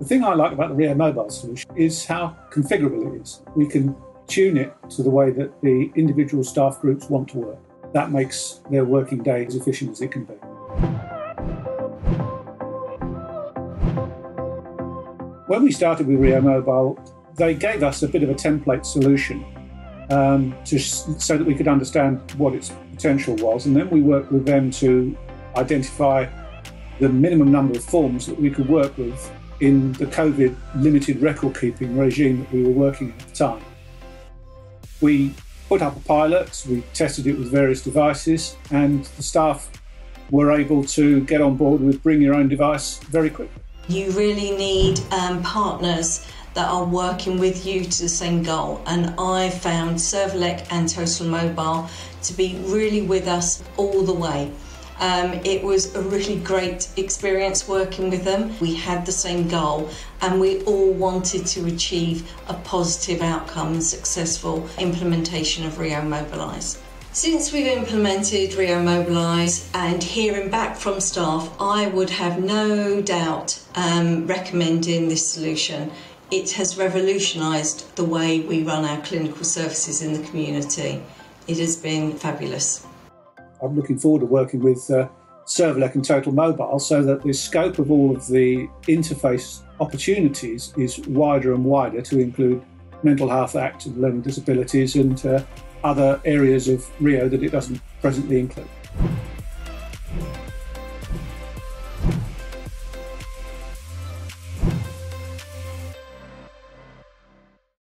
The thing I like about the Rio Mobile solution is how configurable it is. We can tune it to the way that the individual staff groups want to work. That makes their working day as efficient as it can be. When we started with Rio Mobile, they gave us a bit of a template solution um, to, so that we could understand what its potential was. And then we worked with them to identify the minimum number of forms that we could work with in the COVID limited record keeping regime that we were working at the time. We put up a pilot, we tested it with various devices, and the staff were able to get on board with bring your own device very quickly. You really need um, partners that are working with you to the same goal. And I found Servelec and Total Mobile to be really with us all the way. Um, it was a really great experience working with them. We had the same goal and we all wanted to achieve a positive outcome and successful implementation of Rio Mobilise. Since we've implemented Rio Mobilise and hearing back from staff, I would have no doubt um, recommending this solution. It has revolutionised the way we run our clinical services in the community. It has been fabulous. I'm looking forward to working with uh, and Total Mobile so that the scope of all of the interface opportunities is wider and wider to include mental health act and learning disabilities and uh, other areas of Rio that it doesn't presently include.